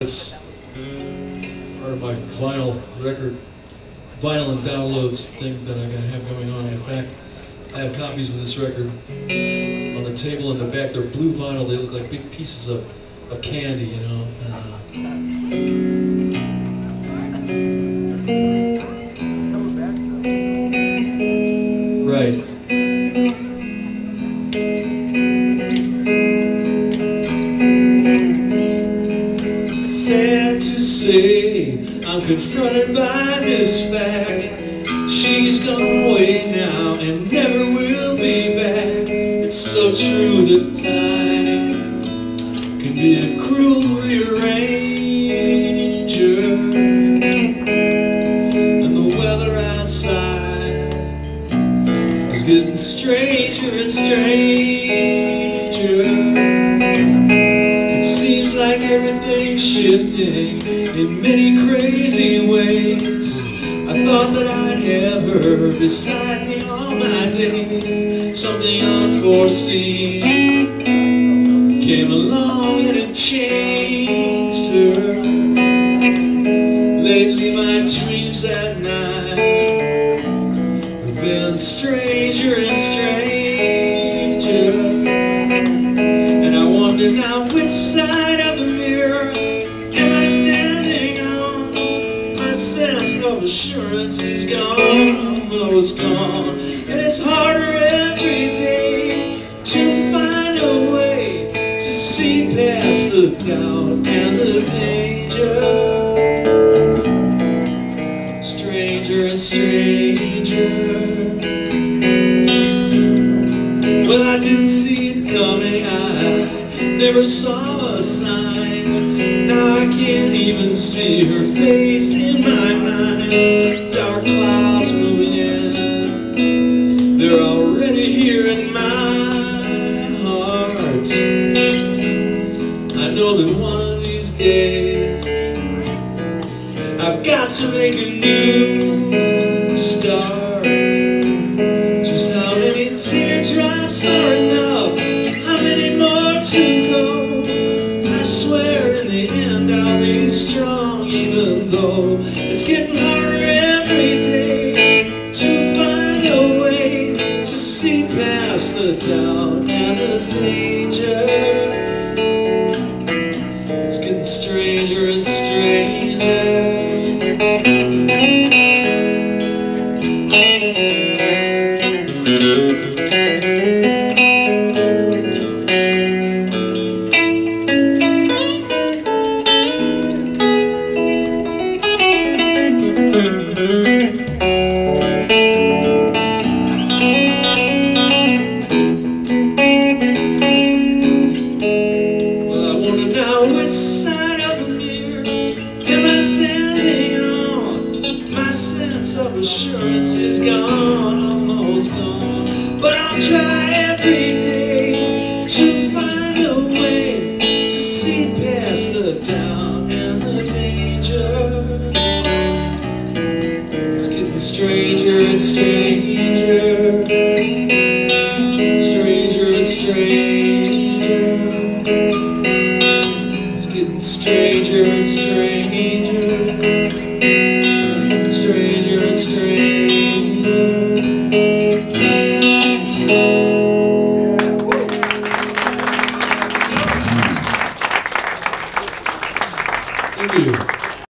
It's part of my vinyl record, vinyl and downloads thing that I'm gonna have going on. In fact, I have copies of this record on the table in the back. They're blue vinyl. They look like big pieces of, of candy, you know. And, uh, Sad to say, I'm confronted by this fact. She's gone away now and never will be back. It's so true that time can be a cruel rearranger. And the weather outside is getting stranger and stranger. Shifting in many crazy ways. I thought that I'd have her beside me all my days. Something unforeseen came along and it changed her. Lately, my dreams at night have been stranger and stranger. And I wonder now which side assurance is gone, almost gone. And it's harder every day to find a way to see past the doubt and the danger. Stranger and stranger. Well, I didn't see it coming. I never saw a sign. Now I can't even see her face in my mind. Dark clouds moving in. They're already here in my heart. I know that one of these days I've got to make a new start. Just how many teardrops are enough? It's getting harder every day to find a way to see past the doubt and the danger. It's getting stranger and stranger. Standing on? My sense of assurance is gone, almost gone. But I'll try every day to find a way to see past the doubt and the danger. It's getting stranger and stranger. Stranger and stranger. It's getting stranger and stranger.